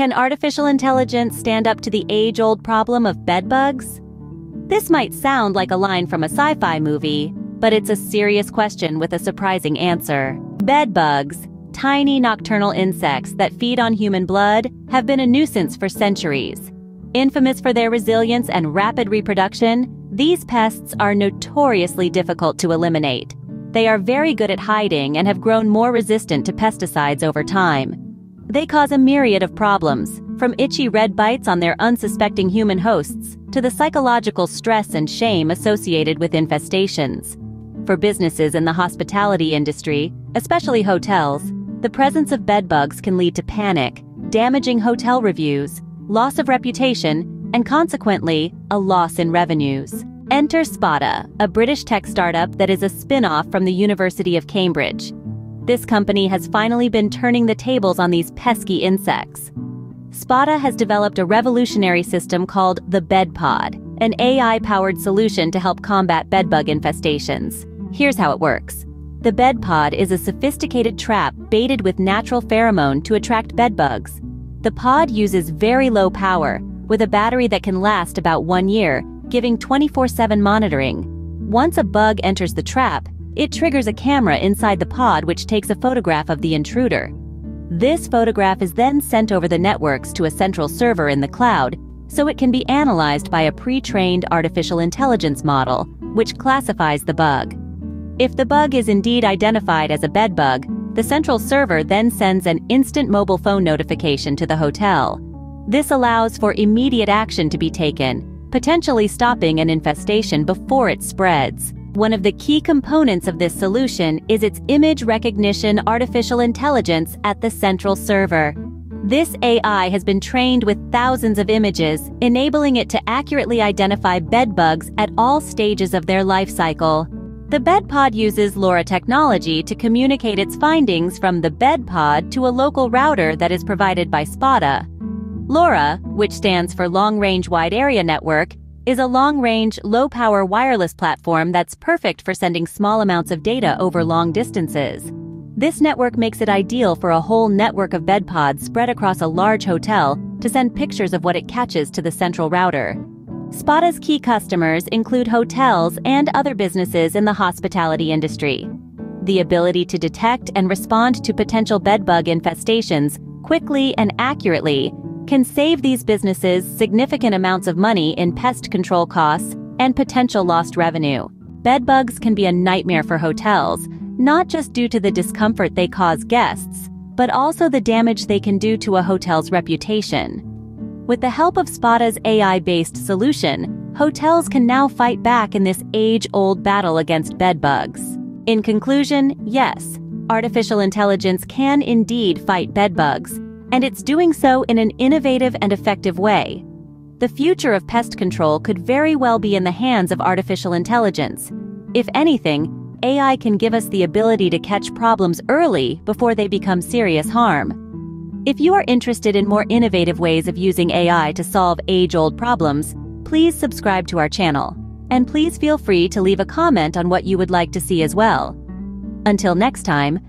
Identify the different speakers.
Speaker 1: Can artificial intelligence stand up to the age-old problem of bedbugs? This might sound like a line from a sci-fi movie, but it's a serious question with a surprising answer. Bedbugs, tiny nocturnal insects that feed on human blood, have been a nuisance for centuries. Infamous for their resilience and rapid reproduction, these pests are notoriously difficult to eliminate. They are very good at hiding and have grown more resistant to pesticides over time. They cause a myriad of problems, from itchy red bites on their unsuspecting human hosts to the psychological stress and shame associated with infestations. For businesses in the hospitality industry, especially hotels, the presence of bedbugs can lead to panic, damaging hotel reviews, loss of reputation, and consequently, a loss in revenues. Enter Spotta, a British tech startup that is a spin-off from the University of Cambridge. This company has finally been turning the tables on these pesky insects. Spotta has developed a revolutionary system called the BedPod, an AI-powered solution to help combat bedbug infestations. Here's how it works. The BedPod is a sophisticated trap baited with natural pheromone to attract bedbugs. The pod uses very low power, with a battery that can last about one year, giving 24-7 monitoring. Once a bug enters the trap, it triggers a camera inside the pod which takes a photograph of the intruder. This photograph is then sent over the networks to a central server in the cloud, so it can be analyzed by a pre-trained artificial intelligence model, which classifies the bug. If the bug is indeed identified as a bed bug, the central server then sends an instant mobile phone notification to the hotel. This allows for immediate action to be taken, potentially stopping an infestation before it spreads. One of the key components of this solution is its image recognition artificial intelligence at the central server. This AI has been trained with thousands of images, enabling it to accurately identify bedbugs at all stages of their life cycle. The BedPod uses LoRa technology to communicate its findings from the BedPod to a local router that is provided by Spotta. LoRa, which stands for Long Range Wide Area Network, is a long-range, low-power wireless platform that's perfect for sending small amounts of data over long distances. This network makes it ideal for a whole network of bed pods spread across a large hotel to send pictures of what it catches to the central router. Spotta's key customers include hotels and other businesses in the hospitality industry. The ability to detect and respond to potential bedbug infestations quickly and accurately can save these businesses significant amounts of money in pest control costs and potential lost revenue. Bedbugs can be a nightmare for hotels, not just due to the discomfort they cause guests, but also the damage they can do to a hotel's reputation. With the help of Spotta's AI-based solution, hotels can now fight back in this age-old battle against bedbugs. In conclusion, yes, artificial intelligence can indeed fight bedbugs, and it's doing so in an innovative and effective way. The future of pest control could very well be in the hands of artificial intelligence. If anything, AI can give us the ability to catch problems early before they become serious harm. If you are interested in more innovative ways of using AI to solve age-old problems, please subscribe to our channel. And please feel free to leave a comment on what you would like to see as well. Until next time,